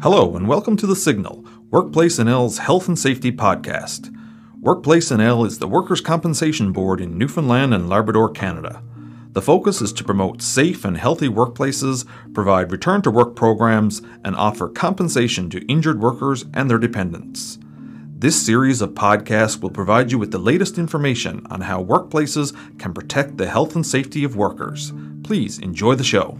Hello, and welcome to The Signal, Workplace NL's health and safety podcast. Workplace NL is the Workers' Compensation Board in Newfoundland and Labrador, Canada. The focus is to promote safe and healthy workplaces, provide return to work programs, and offer compensation to injured workers and their dependents. This series of podcasts will provide you with the latest information on how workplaces can protect the health and safety of workers. Please enjoy the show.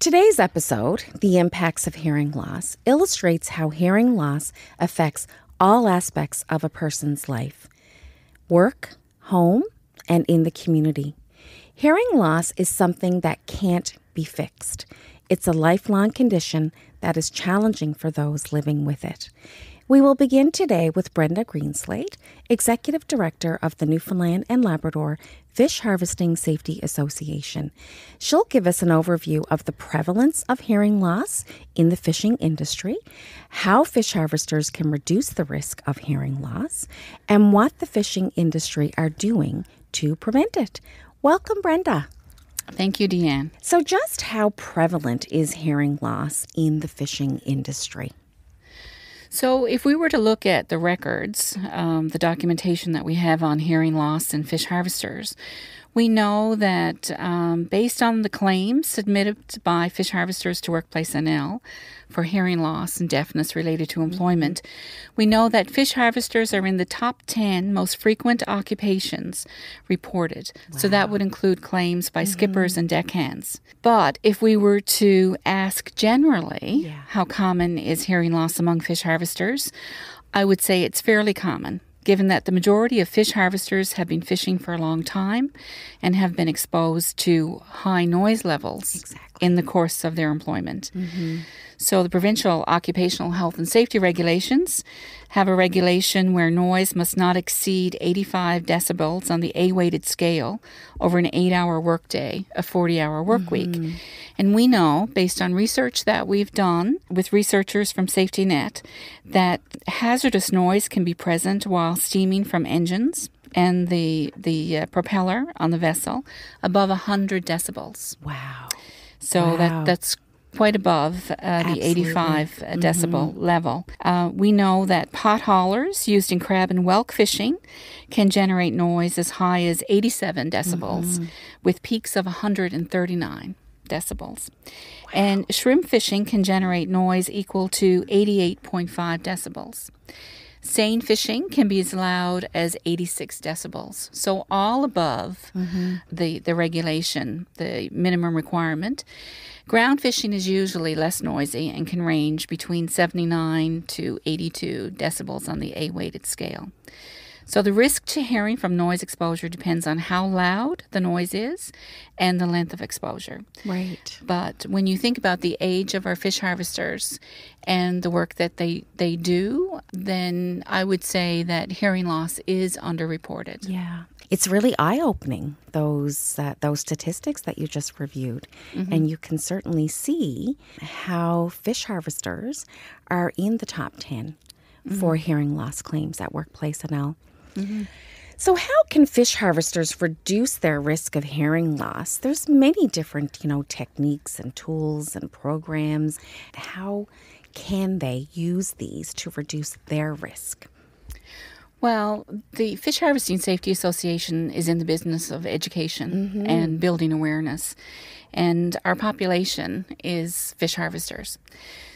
Today's episode, The Impacts of Hearing Loss, illustrates how hearing loss affects all aspects of a person's life work, home, and in the community. Hearing loss is something that can't be fixed. It's a lifelong condition that is challenging for those living with it. We will begin today with Brenda Greenslade, Executive Director of the Newfoundland and Labrador Fish Harvesting Safety Association. She'll give us an overview of the prevalence of hearing loss in the fishing industry, how fish harvesters can reduce the risk of hearing loss, and what the fishing industry are doing to prevent it. Welcome, Brenda. Thank you, DeeAnne. So, just how prevalent is hearing loss in the fishing industry? So, if we were to look at the records, um, the documentation that we have on hearing loss and fish harvesters, we know that um, based on the claims submitted by fish harvesters to Workplace NL for hearing loss and deafness related to employment, we know that fish harvesters are in the top 10 most frequent occupations reported. Wow. So that would include claims by mm-hmm. skippers and deckhands. But if we were to ask generally yeah. how common is hearing loss among fish harvesters, I would say it's fairly common given that the majority of fish harvesters have been fishing for a long time and have been exposed to high noise levels exactly. In the course of their employment. Mm-hmm. So, the provincial occupational health and safety regulations have a regulation where noise must not exceed 85 decibels on the A weighted scale over an eight hour workday, a 40 hour work mm-hmm. week. And we know, based on research that we've done with researchers from Safety Net, that hazardous noise can be present while steaming from engines and the the uh, propeller on the vessel above 100 decibels. Wow. So wow. that that's quite above uh, the 85 mm-hmm. decibel level. Uh, we know that pot haulers used in crab and whelk fishing can generate noise as high as 87 decibels mm-hmm. with peaks of 139 decibels. Wow. And shrimp fishing can generate noise equal to 88.5 decibels. Seine fishing can be as loud as 86 decibels. So all above mm-hmm. the, the regulation, the minimum requirement. Ground fishing is usually less noisy and can range between 79 to 82 decibels on the A weighted scale. So the risk to hearing from noise exposure depends on how loud the noise is and the length of exposure. Right. But when you think about the age of our fish harvesters and the work that they, they do, then I would say that hearing loss is underreported. Yeah it's really eye opening those uh, those statistics that you just reviewed, mm-hmm. and you can certainly see how fish harvesters are in the top 10 mm-hmm. for hearing loss claims at Workplace NL. Mm-hmm. So how can fish harvesters reduce their risk of hearing loss? There's many different, you know, techniques and tools and programs. How can they use these to reduce their risk? Well, the Fish Harvesting Safety Association is in the business of education mm-hmm. and building awareness, and our population is fish harvesters.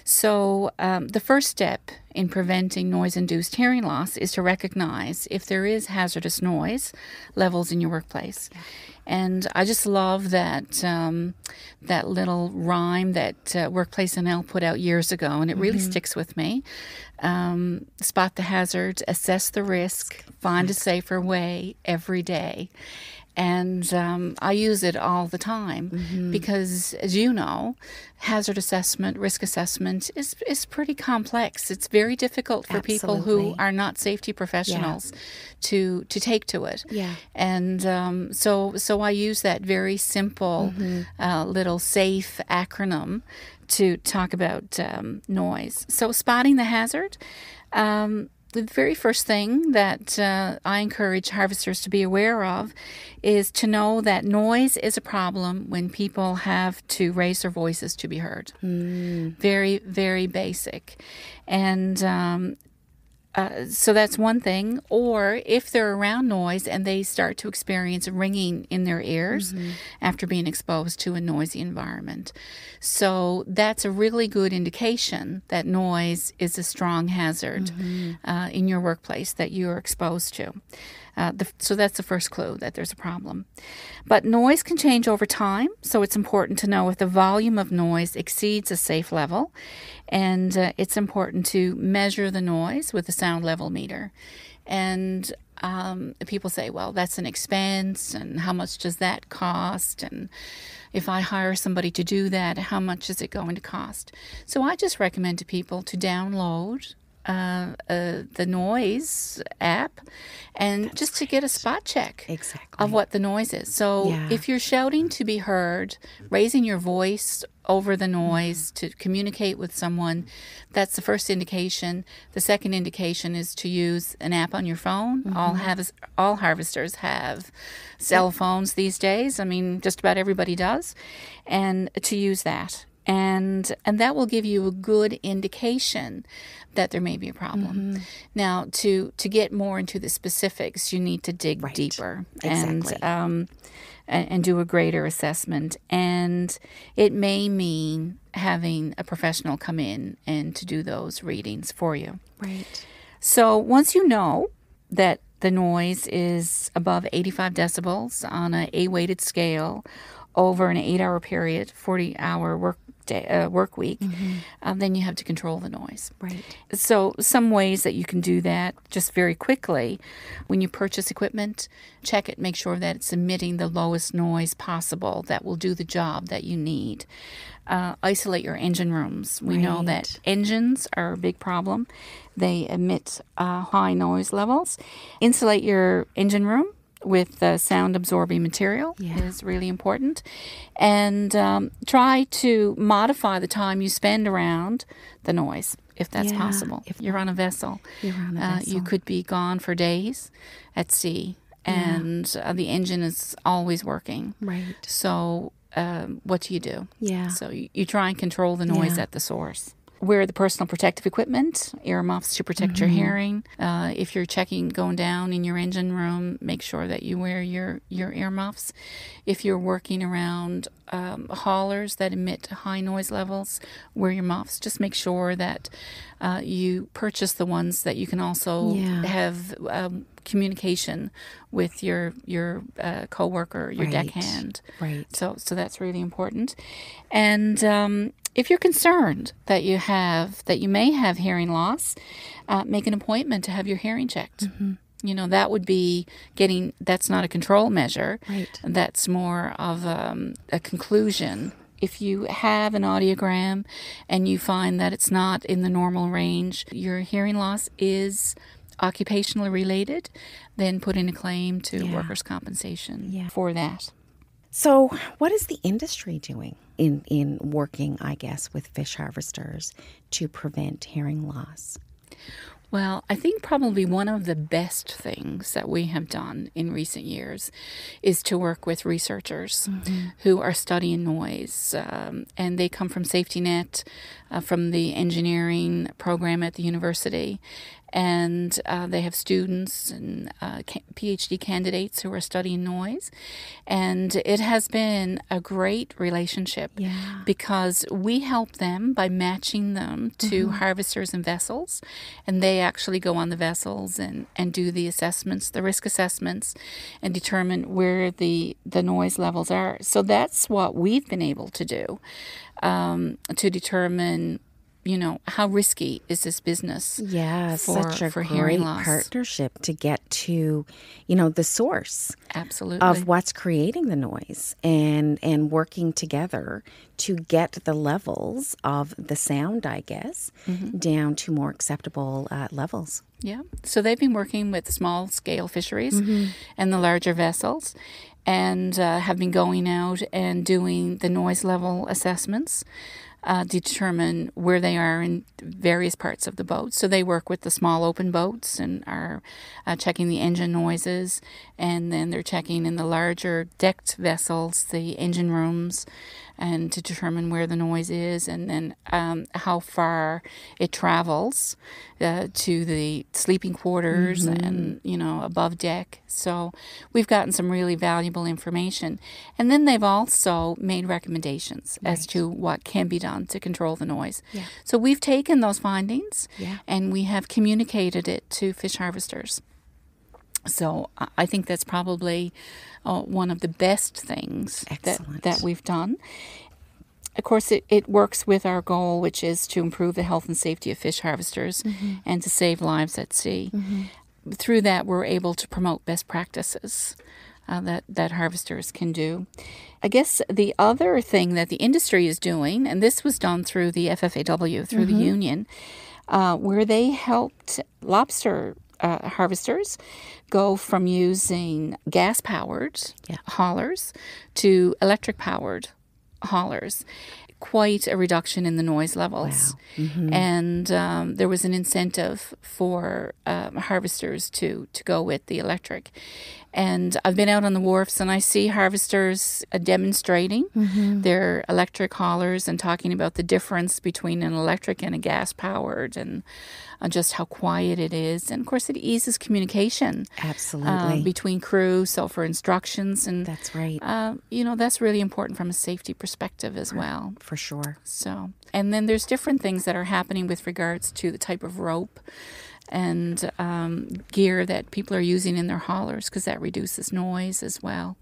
So, um, the first step in preventing noise induced hearing loss is to recognize if there is hazardous noise levels in your workplace. And I just love that um, that little rhyme that uh, Workplace NL put out years ago, and it really mm-hmm. sticks with me. Um, spot the hazards, assess the risk, find a safer way every day. And um, I use it all the time mm-hmm. because, as you know, hazard assessment, risk assessment is, is pretty complex. It's very difficult for Absolutely. people who are not safety professionals yeah. to to take to it. Yeah. And um, so so I use that very simple mm-hmm. uh, little safe acronym to talk about um, noise. So spotting the hazard. Um, the very first thing that uh, I encourage harvesters to be aware of is to know that noise is a problem when people have to raise their voices to be heard. Mm. Very, very basic. And um, uh, so that's one thing. Or if they're around noise and they start to experience ringing in their ears mm-hmm. after being exposed to a noisy environment. So that's a really good indication that noise is a strong hazard mm-hmm. uh, in your workplace that you're exposed to. Uh, the, so that's the first clue that there's a problem. But noise can change over time, so it's important to know if the volume of noise exceeds a safe level, and uh, it's important to measure the noise with a sound level meter. And um, people say, well, that's an expense, and how much does that cost? And if I hire somebody to do that, how much is it going to cost? So I just recommend to people to download uh, uh, the noise app and That's just to get a spot check exactly. of what the noise is. So yeah. if you're shouting to be heard, raising your voice over the noise mm-hmm. to communicate with someone, that's the first indication. The second indication is to use an app on your phone. Mm-hmm. All have all harvesters have cell phones these days. I mean, just about everybody does, and to use that and and that will give you a good indication that there may be a problem. Mm-hmm. Now, to to get more into the specifics, you need to dig right. deeper exactly. and, um, and and do a greater assessment. And it may mean having a professional come in and to do those readings for you. Right. So once you know that the noise is above 85 decibels on a A weighted scale over an eight hour period, 40 hour work day, uh, work week, mm-hmm. um, then you have to control the noise. Right. So some ways that you can do that just very quickly, when you purchase equipment, check it, make sure that it's emitting the lowest noise possible that will do the job that you need. Uh, isolate your engine rooms. We right. know that engines are a big problem. They emit uh, high noise levels. Insulate your engine room with uh, sound absorbing material yeah. is really important. And um, try to modify the time you spend around the noise if that's yeah, possible. If you're on a vessel, you're on a uh, vessel. you could be gone for days at sea, and yeah. uh, the engine is always working. Right. So, um, what do you do? Yeah. So, you, you try and control the noise at the source wear the personal protective equipment, earmuffs to protect mm-hmm. your hearing. Uh, if you're checking going down in your engine room, make sure that you wear your, your earmuffs. If you're working around um, haulers that emit high noise levels, wear your muffs. Just make sure that uh, you purchase the ones that you can also yeah. have um, communication with your your uh, coworker, your right. deckhand. Right. So so that's really important. And um, if you're concerned that you have that you may have hearing loss, uh, make an appointment to have your hearing checked. Mm-hmm. You know that would be getting. That's not a control measure. Right. That's more of um, a conclusion if you have an audiogram and you find that it's not in the normal range, your hearing loss is occupationally related, then put in a claim to yeah. workers' compensation yeah. for that. So, what is the industry doing in, in working, I guess, with fish harvesters to prevent hearing loss? Well, I think probably one of the best things that we have done in recent years is to work with researchers mm-hmm. who are studying noise. Um, and they come from Safety Net, uh, from the engineering program at the university and uh, they have students and uh, PhD candidates who are studying noise. And it has been a great relationship yeah. because we help them by matching them to mm-hmm. harvesters and vessels, and they actually go on the vessels and, and do the assessments, the risk assessments, and determine where the, the noise levels are. So that's what we've been able to do um, to determine you know, how risky is this business? Yeah, for, such a for great loss? partnership to get to, you know, the source absolutely of what's creating the noise and and working together to get the levels of the sound, I guess, mm-hmm. down to more acceptable uh, levels. Yeah. So they've been working with small scale fisheries mm-hmm. and the larger vessels and uh, have been going out and doing the noise level assessments uh, determine where they are in various parts of the boat. So they work with the small open boats and are uh, checking the engine noises, and then they're checking in the larger decked vessels the engine rooms and to determine where the noise is and then um, how far it travels uh, to the sleeping quarters mm-hmm. and you know above deck so we've gotten some really valuable information and then they've also made recommendations right. as to what can be done to control the noise yeah. so we've taken those findings yeah. and we have communicated it to fish harvesters so I think that's probably uh, one of the best things that, that we've done. Of course, it, it works with our goal, which is to improve the health and safety of fish harvesters mm-hmm. and to save lives at sea. Mm-hmm. Through that, we're able to promote best practices uh, that, that harvesters can do. I guess the other thing that the industry is doing, and this was done through the FFAW, through mm-hmm. the union, uh, where they helped lobster uh, harvesters go from using gas powered yeah. haulers to electric powered haulers quite a reduction in the noise levels. Wow. Mm-hmm. And um, there was an incentive for um, harvesters to, to go with the electric. And I've been out on the wharfs and I see harvesters uh, demonstrating mm-hmm. their electric haulers and talking about the difference between an electric and a gas powered and uh, just how quiet it is. And of course, it eases communication. Uh, Absolutely. between crew, so for instructions. And that's right. Uh, you know, that's really important from a safety perspective as well. For sure. So, and then there's different things that are happening with regards to the type of rope and um, gear that people are using in their haulers because that reduces noise as well.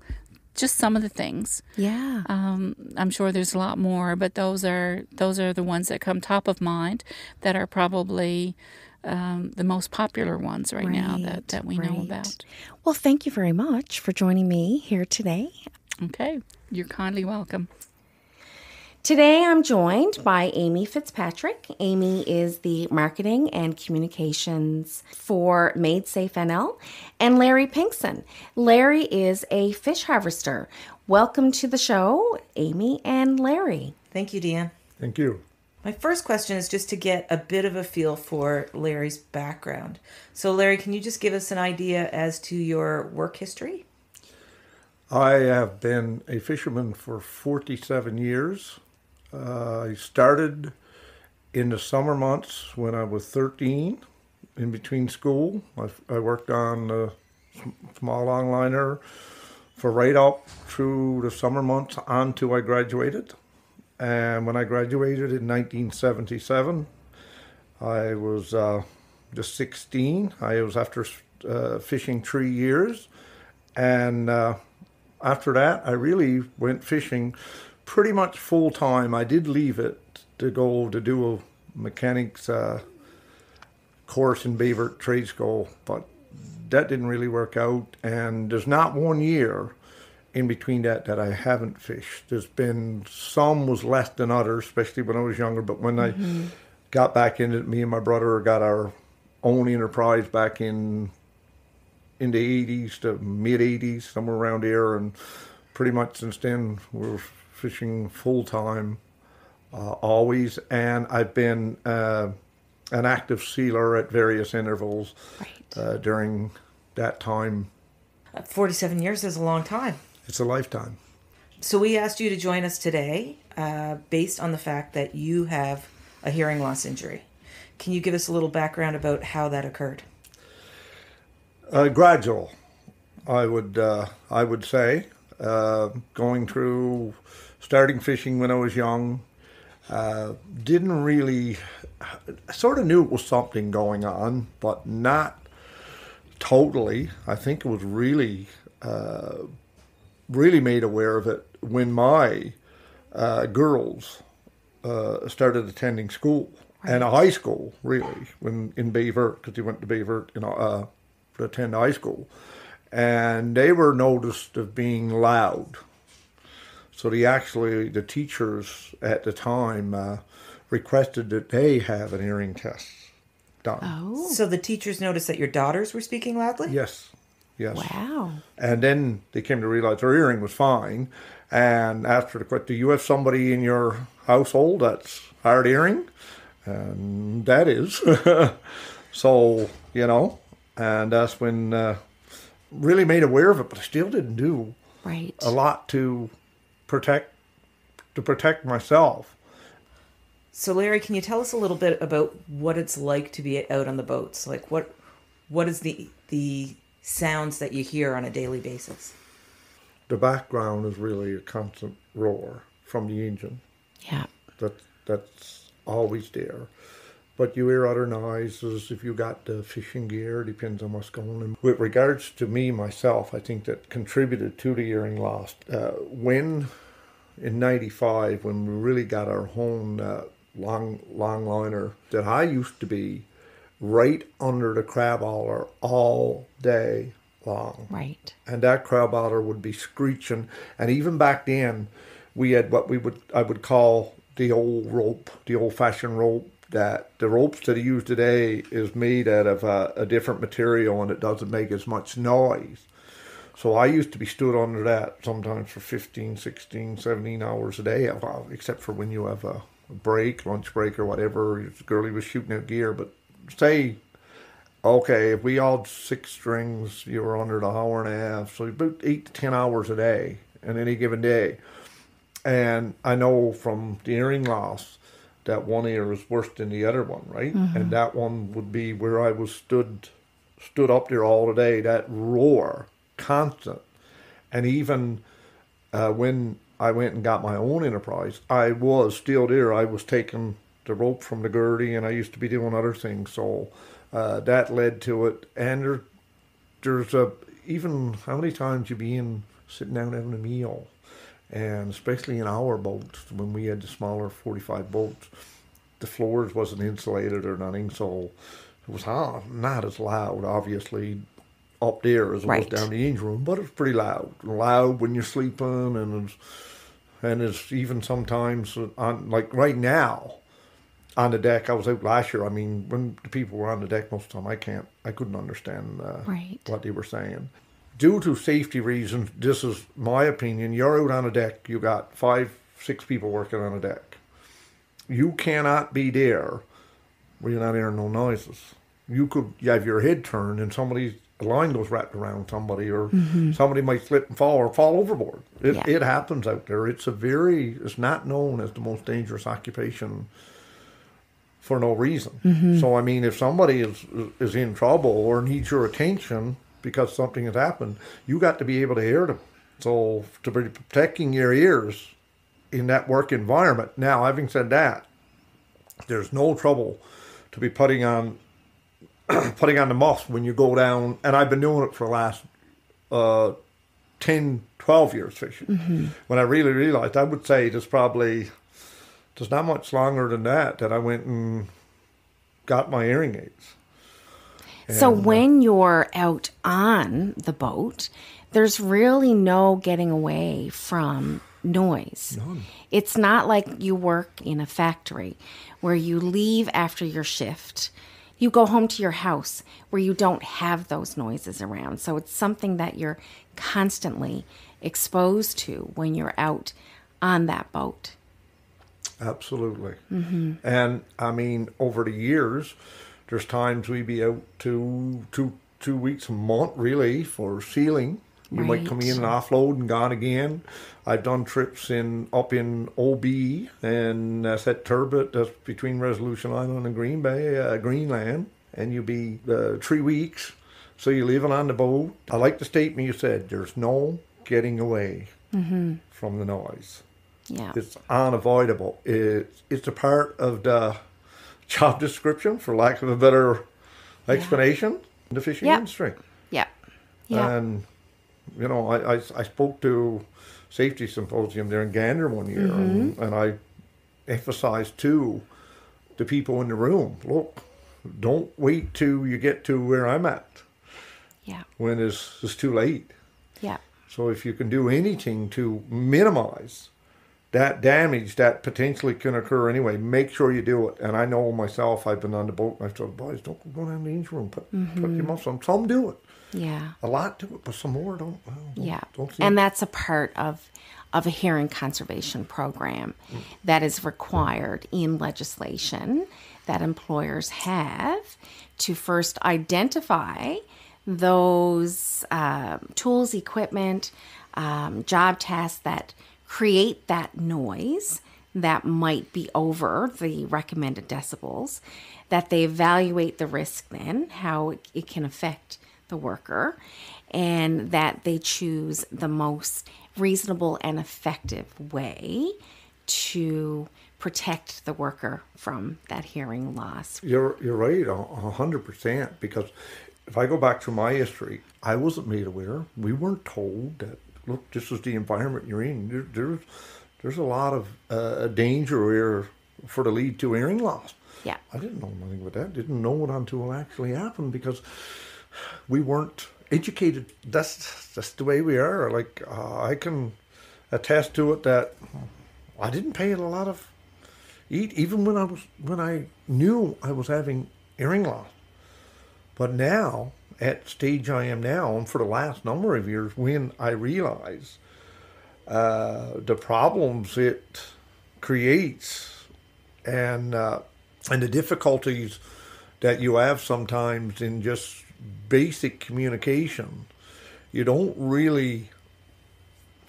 Just some of the things. Yeah. Um, I'm sure there's a lot more, but those are those are the ones that come top of mind that are probably um, the most popular ones right, right now that, that we right. know about. Well, thank you very much for joining me here today. Okay, you're kindly welcome. Today I'm joined by Amy Fitzpatrick. Amy is the marketing and communications for MadeSafe NL, and Larry Pinksen. Larry is a fish harvester. Welcome to the show, Amy and Larry. Thank you, DeeAnne. Thank you. My first question is just to get a bit of a feel for Larry's background. So, Larry, can you just give us an idea as to your work history? I have been a fisherman for 47 years. Uh, I started in the summer months when I was 13, in between school. I, I worked on a small longliner for right up through the summer months until I graduated. And when I graduated in 1977, I was uh, just 16. I was after uh, fishing three years. And uh, after that, I really went fishing pretty much full time. I did leave it to go to do a mechanics uh, course in Baie Trade School, but that didn't really work out. And there's not one year in between that that I haven't fished. There's been some was less than others, especially when I was younger. But when mm-hmm. I got back into it, me and my brother got our own enterprise back in in the 80s to mid 80s, somewhere around here, and pretty much since then we're fishing full time, uh, always, and I've been uh, an active sealer at various intervals right. uh, during that time. Uh, 47 years is a long time. It's a lifetime. So we asked you to join us today uh, based on the fact that you have a hearing loss injury. Can you give us a little background about how that occurred? Uh, gradual, I would I would say, going through starting fishing when I was young. Uh, didn't really, I sort of knew it was something going on, but not totally. I think it was really, uh, really made aware of it when my uh, girls uh, started attending school and a high school, really, when in Verte, because they went to Verte, you know, uh, to attend high school. And they were noticed of being loud so the actually the teachers at the time uh, requested that they have an hearing test done. Oh. So the teachers noticed that your daughters were speaking loudly? Yes. Yes. Wow. And then they came to realize their hearing was fine. And after the question, do you have somebody in your household that's hard hearing? And that is. so, you know, and that's when uh, really made aware of it, but I still didn't do Right. a lot to protect to protect myself. So Larry, can you tell us a little bit about what it's like to be out on the boats? Like what what is the the sounds that you hear on a daily basis? The background is really a constant roar from the engine. Yeah. That that's always there. But you hear other noises if you got the fishing gear, depends on what's going on. With regards to me myself, I think that contributed to the hearing loss. Uh, when in '95, when we really got our own uh, long long liner, that I used to be right under the crab hauler all day long Right. and that crab hauler would be screeching. And even back then, we had what we would I would call the old rope, the old fashioned rope. That the ropes that are used today is made out of a, a different material and it doesn't make as much noise. So I used to be stood under that sometimes for 15, 16, 17 hours a day, uh, except for when you have a break, lunch break or whatever. The girlie was shooting out gear. But say okay, if we all six strings, you were under the hour and a half, so about eight to ten hours a day in any given day. And I know from the hearing loss that one ear is worse than the other one, right? Mm-hmm. And that one would be where I was stood stood up there all the day, that roar, constant. And even uh, when I went and got my own enterprise, I was still there. I was taking the rope from the gurdy, and I used to be doing other things. So uh, that led to it. And there, there's a even how many times you be in sitting down having a meal, and especially in our boats when we had the smaller 45 boats, the floors wasn't insulated or nothing, so it was not as loud, obviously, up there as it Right. was down the engine room, but it's pretty loud. Loud when you're sleeping, and it's, and it's even sometimes on like right now on the deck. I was out last year. I mean, when the people were on the deck most of the time, I can't, I couldn't understand uh, Right. what they were saying. Due to safety reasons, this is my opinion. You're out on a deck. You got five, six people working on a deck. You cannot be there where you're not hearing no noises. You could you have your head turned and somebody a line goes wrapped around somebody or somebody might slip and fall or fall overboard. It, Mm-hmm. Yeah. it happens out there. It's a very it's not known as the most dangerous occupation for no reason. Mm-hmm. So I mean, if somebody is is in trouble or needs your attention because something has happened, you got to be able to hear them. So to be protecting your ears in that work environment. Now, having said that, there's no trouble to be putting on putting on the muffs when you go down. And I've been doing it for the last uh, 10, 12 years fishing. When I really realized, I would say there's probably there's not much longer than that that I went and got my hearing aids. So And, uh, when you're out on the boat, there's really no getting away from noise. It's not like you work in a factory where you leave after your shift. You go home to your house where you don't have those noises around. So it's something that you're constantly exposed to when you're out on that boat. Absolutely. Mm-hmm. And I mean, over the years, there's times we'd be out two, two, two weeks a month really for sealing. You might come in and offload and gone again. I've done trips in up in OB and that's at Turbot. That's between Resolution Island and Green Bay, uh, Greenland. And you be uh, three weeks. So you're living on the boat. I like the statement you said. There's no getting away from the noise. Yeah. It's unavoidable. It's it's a part of the job description, for lack of a better explanation, in the fishing Yeah. industry. Yeah. Yeah. And you know, I, I I spoke to safety symposium there in Gander one year, and, Mm-hmm. and I emphasized to the people in the room, look, don't wait till you get to where I'm at yeah. when it's, it's too late. Yeah. So if you can do anything to minimize that damage that potentially can occur anyway, make sure you do it. And I know myself, I've been on the boat and I've told boys, don't go down the engine room, put, put your muscle on. Some do it. Yeah. A lot do it, but some more don't. well, don't Yeah. Don't And that's a part of of a hearing conservation program that is required in legislation that employers have to first identify those um, tools, equipment, um, job tasks that create that noise that might be over the recommended decibels, that they evaluate the risk then, how it, it can affect the worker, and that they choose the most reasonable and effective way to protect the worker from that hearing loss. You're you're right, hundred percent. Because if I go back to my history, I wasn't made aware. We weren't told that. Look, this is the environment you're in. There, there's there's a lot of uh, danger here for the lead to hearing loss. Yeah. I didn't know nothing about that. Didn't know it until it actually happened because we weren't educated. That's that's the way we are. Like uh, I can attest to it that I didn't pay a lot of eat even when I was when I knew I was having hearing loss. But now, at stage I am now, and for the last number of years, when I realize uh, the problems it creates and uh, and the difficulties that you have sometimes in just basic communication, you don't really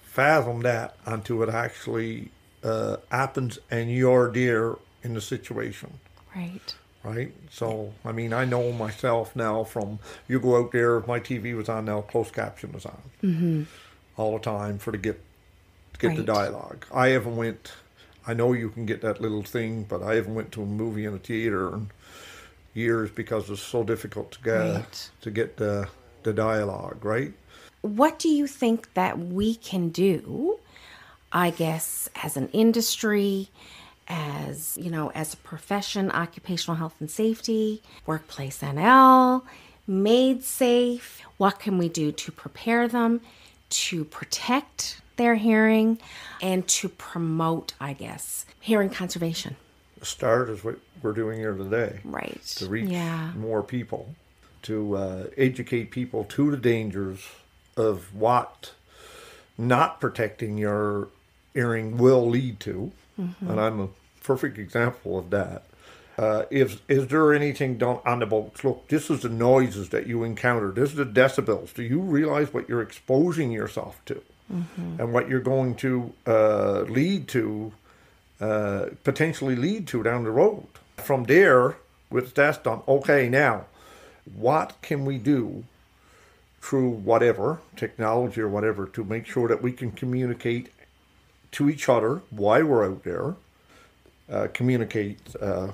fathom that until it actually uh, happens and you're there in the situation Right. right? So, I mean, I know myself now from you go out there, my TV was on now, closed caption was on mm-hmm. all the time for to get to get the dialogue. I haven't went. I know you can get that little thing, but I haven't went to a movie in a theater in years because it's so difficult to get Right. to get the the dialogue right. what do you think that we can do i guess as an industry as you know as a profession occupational health and safety workplace nl made safe what can we do to prepare them to protect their hearing and to promote i guess hearing conservation Start is what we're doing here today. right to reach yeah more people, to uh, educate people to the dangers of what not protecting your earring will lead to. And I'm a perfect example of that. Uh, is is there anything done on the boats? Look, this is the noises that you encounter. This is the decibels. Do you realize what you're exposing yourself to, and what you're going to uh, lead to uh, potentially lead to down the road. From there, with that's done, okay, now, what can we do through whatever technology or whatever to make sure that we can communicate to each other why we're out there, uh, communicate uh,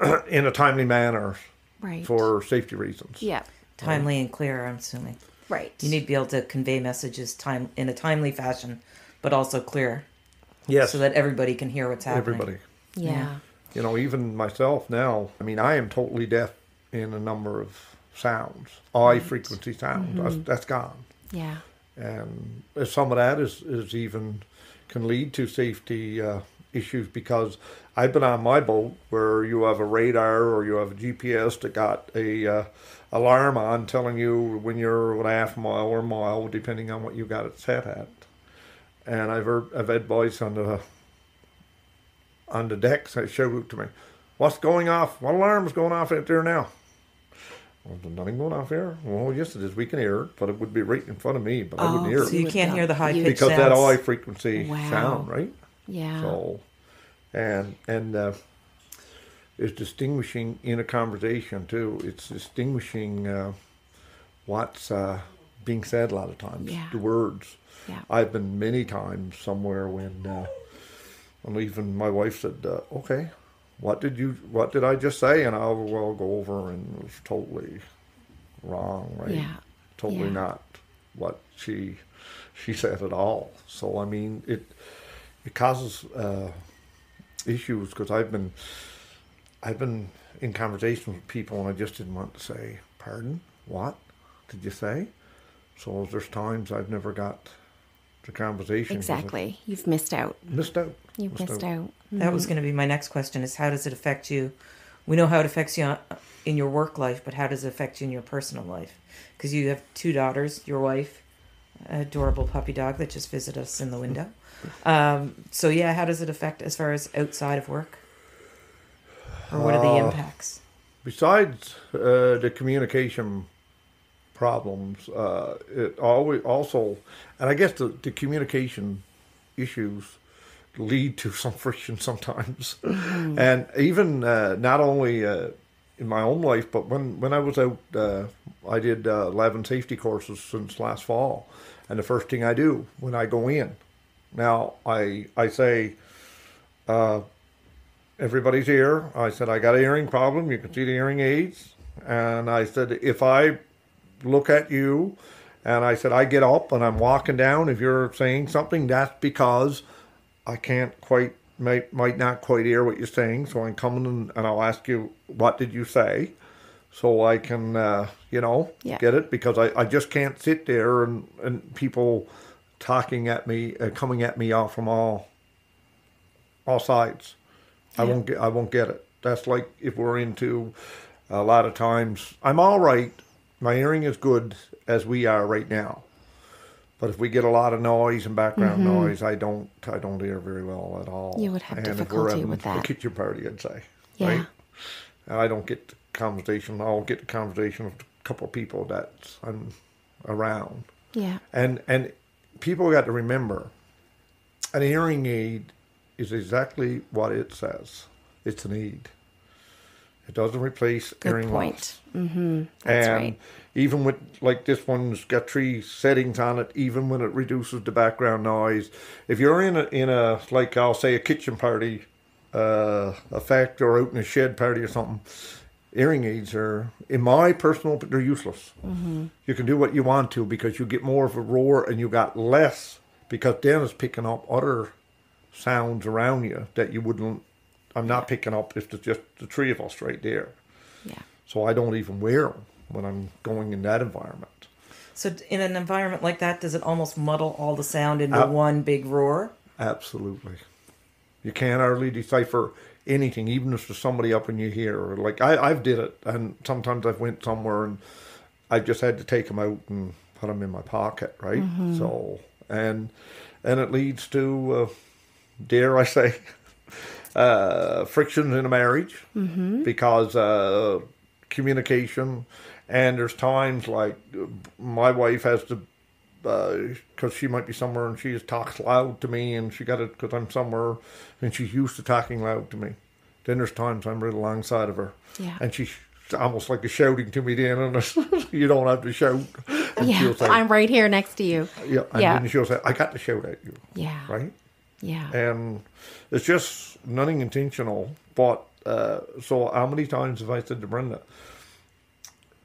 in a timely manner right for safety reasons? yeah Timely and clear, I'm assuming. right You need to be able to convey messages time in a timely fashion, but also clear, Yes, so that everybody can hear what's happening. everybody. yeah you know, even myself now, I mean, I am totally deaf in a number of sounds, high frequency sounds. That's, that's gone. yeah And some of that is, is even can lead to safety uh, issues because I've been on my boat where you have a radar or you have a GPS that got a uh, alarm on telling you when you're a half mile or a mile, depending on what you got it set at. And I've heard, I've had boys on the on the decks that show it to me. What's going off? What alarm's going off out there now? Well, there's nothing going off here. Well, yes, it is. We can hear it, but it would be right in front of me, but I wouldn't Oh, hear So it you can't hear the high pitched because sounds. that high frequency Wow. sound, right? yeah So, and and uh, is distinguishing in a conversation too. It's distinguishing uh, what's uh, being said a lot of times. Yeah. The words. Yeah. I've been many times somewhere when, uh, and even my wife said, uh, "Okay, what did you? What did I just say?" And I'll well go over and it was totally wrong, right? Yeah. Totally Yeah. not what she she said at all. So I mean, it it causes uh, issues because I've been I've been in conversations with people and I just didn't want to say, "Pardon, what did you say?" So there's times I've never got the conversation. 'cause I Exactly. You've missed out. Missed out. You've missed out. That was going to be my next question: is how does it affect you? We know how it affects you in your work life, but how does it affect you in your personal life? Because you have two daughters, your wife, adorable puppy dog that just visited us in the window. Um, so yeah, how does it affect as far as outside of work? Or what are the impacts? Besides uh, the communication problems, uh, it always also, and I guess the, the communication issues lead to some friction sometimes, and even uh, not only uh, in my own life, but when when I was out, uh, I did uh, 11 safety courses since last fall, and the first thing I do when I go in, now I I say. Uh, everybody's here. I said, I got a hearing problem. You can see the hearing aids. And I said, if I look at you and I said, I get up and I'm walking down, if you're saying something, that's because I can't quite, might, might not quite hear what you're saying. So I'm coming and, and I'll ask you, what did you say? So I can, uh, you know, Yeah. get it because I, I just can't sit there and, and people talking at me, uh, coming at me off from all, all sides. I won't get I won't get it. That's like if we're into a lot of times I'm all right. My hearing is good as we are right now. But if we get a lot of noise and background noise, I don't I don't hear very well at all. Mm-hmm. You would have and if difficulty we're with that. kitchen party, I'd say. Yeah. Right? And I don't get the conversation. I'll get the conversation of a couple of people that I'm around. Yeah. And and people got to remember, an hearing aid is exactly what it says. It's an aid. It doesn't replace Good hearing point. loss. Mm-hmm. That's and right. even with like this one's got three settings on it, even when it reduces the background noise. If you're in a in a like I'll say a kitchen party, uh, effect or out in a shed party or something, hearing aids are, in my personal, they're useless. You can do what you want to because you get more of a roar and you got less because then it's picking up other sounds around you that you wouldn't. I'm not picking up if it's just the three of us right there. Yeah. So I don't even wear them when I'm going in that environment. So in an environment like that, does it almost muddle all the sound into Uh, one big roar? Absolutely. You can't hardly decipher anything, even if there's somebody up in your ear. Like I, I've did it, and sometimes I've went somewhere and I just had to take them out and put them in my pocket, right? So and and it leads to, uh, dare I say, uh, frictions in a marriage because uh, communication. And there's times like uh, my wife has to because she might be somewhere and she just talks loud to me and she got it because I'm somewhere and she's used to talking loud to me. Then there's times I'm right alongside of her Yeah. and she's almost like a shouting to me then and you don't have to shout. And Yeah. say, I'm right here next to you. yeah, and yeah. then she'll say, I got to shout at you, Yeah. right? Yeah. And it's just nothing intentional. But uh, so how many times have I said to Brenda,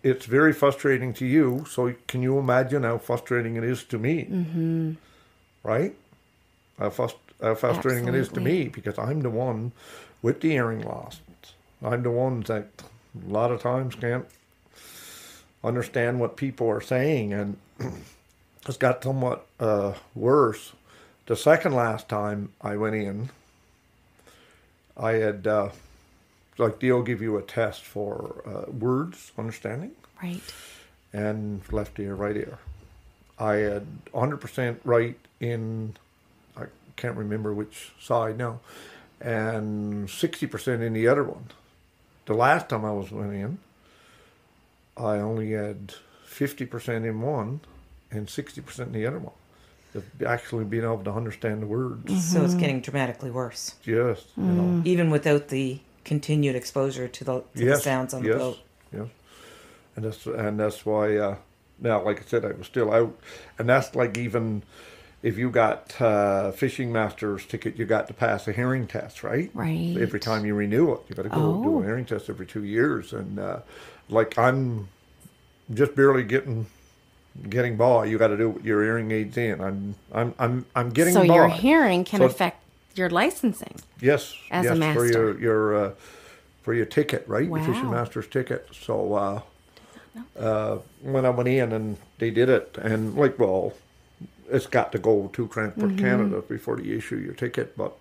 it's very frustrating to you. So can you imagine how frustrating it is to me? Mm-hmm. Right? How, frust- how frustrating it is to me because I'm the one with the hearing loss. I'm the one that a lot of times can't understand what people are saying and it's got somewhat uh, worse. The second last time I went in, I had, uh, like, they'll give you a test for uh, words, understanding, Right. and left ear, right ear. I had 100% right in, I can't remember which side now, and 60% in the other one. The last time I was went in, I only had 50% in one and 60% in the other one. Of Actually being able to understand the words. So it's getting dramatically worse, Just, you know. even without the continued exposure to the, to the sounds on yes, the boat. Yes, and that's and that's why. Uh, now, like I said, I was still out, and that's like even if you got uh, fishing master's ticket, you got to pass a hearing test, right? Right. Every time you renew it, you got to go do Oh. a hearing test every two years, and uh, like I'm just barely getting getting by. You got to do with your hearing aids in. I'm I'm I'm I'm getting so by. your hearing can So- affect your licensing. Yes, as a yes, for master. your your uh, for your ticket, right? Your fishing master's ticket. So uh, uh, when I went in and they did it, and like, well, it's got to go to Transport Canada before they issue your ticket. But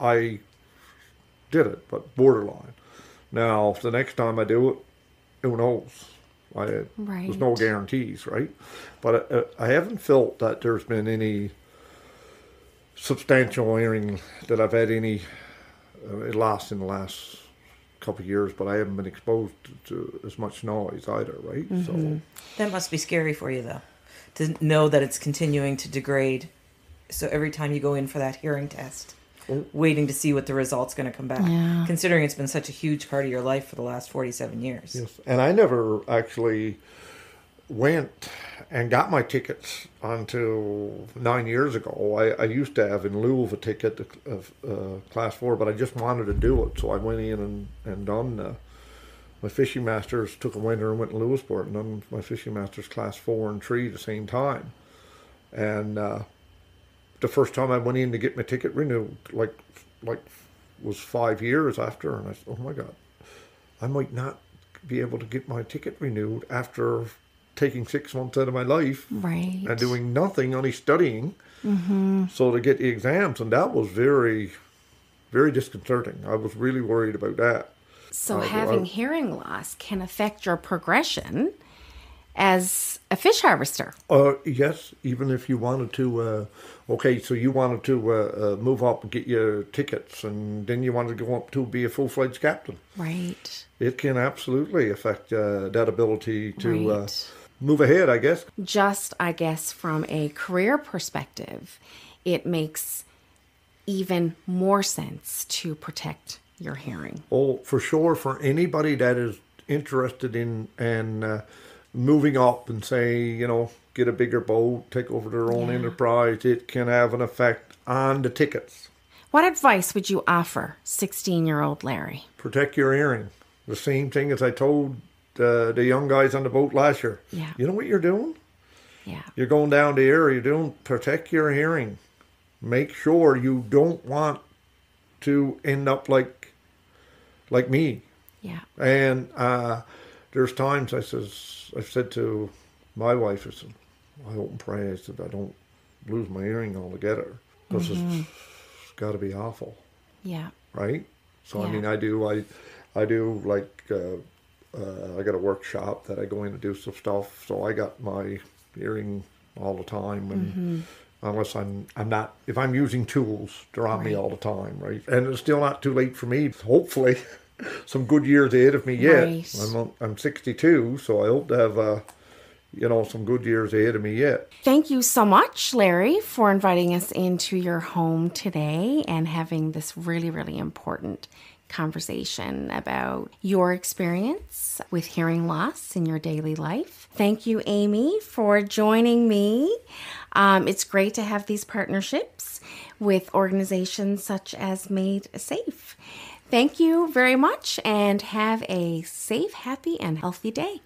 I did it, but borderline. Now, the next time I do it, who knows? I, There's no guarantees, right? But uh, I haven't felt that there's been any substantial hearing that I've had any uh, lost in the last couple of years, but I haven't been exposed to, to as much noise either, right? So That must be scary for you, though, to know that it's continuing to degrade. So every time you go in for that hearing test, waiting to see what the result's going to come back, Yeah. considering it's been such a huge part of your life for the last 47 years. Yes, and I never actually went and got my tickets until nine years ago. I, I used to have in lieu of a ticket of uh, class four, but I just wanted to do it, so I went in and and done. Uh, my fishing masters took a winter and went to Lewisporte and done my fishing masters class four and three at the same time. And uh, the first time I went in to get my ticket renewed, like like was five years after, and I said, "Oh my God, I might not be able to get my ticket renewed after taking six months out of my life Right. and doing nothing, only studying. So to get the exams, and that was very, very disconcerting. I was really worried about that. So Uh, having well- hearing loss can affect your progression as a fish harvester. Uh, yes, even if you wanted to, uh, okay, so you wanted to uh, uh, move up and get your tickets, and then you wanted to go up to be a full fledged captain. Right. It can absolutely affect uh, that ability to uh, Right. move ahead, I guess. Just, I guess, from a career perspective, it makes even more sense to protect your hearing. Oh, for sure. For anybody that is interested in and uh, moving up and say, you know, get a bigger boat, take over their own Yeah. enterprise, it can have an effect on the tickets. What advice would you offer 16 year old Larry? Protect your hearing. The same thing as I told uh, the young guys on the boat last year. Yeah. You know what you're doing? Yeah. You're going down the air. You're doing protect your hearing. Make sure you don't want to end up like like me. Yeah. And uh, there's times I says I've said to my wife, I said, I hope and pray I said I don't lose my hearing altogether because it's got to be awful, Yeah. right? So I mean, I do I I do like uh, uh, I got a workshop that I go in and do some stuff. So I got my hearing all the time and. Unless I'm, I'm not. If I'm using tools, they're on me all the time, right? And it's still not too late for me. Hopefully, some good years ahead of me yet. Right. I'm I'm 62, so I hope to have uh, you know some good years ahead of me yet. Thank you so much, Larry, for inviting us into your home today and having this really, really important conversation about your experience with hearing loss in your daily life. Thank you, Amy, for joining me. Um, it's great to have these partnerships with organizations such as Made Safe. Thank you very much and have a safe, happy, and healthy day.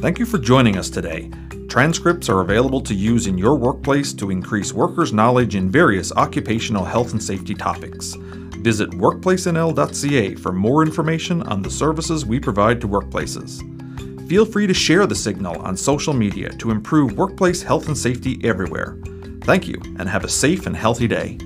Thank you for joining us today. Transcripts are available to use in your workplace to increase workers' knowledge in various occupational health and safety topics. Visit workplacenl.ca for more information on the services we provide to workplaces. Feel free to share the signal on social media to improve workplace health and safety everywhere. Thank you, and have a safe and healthy day.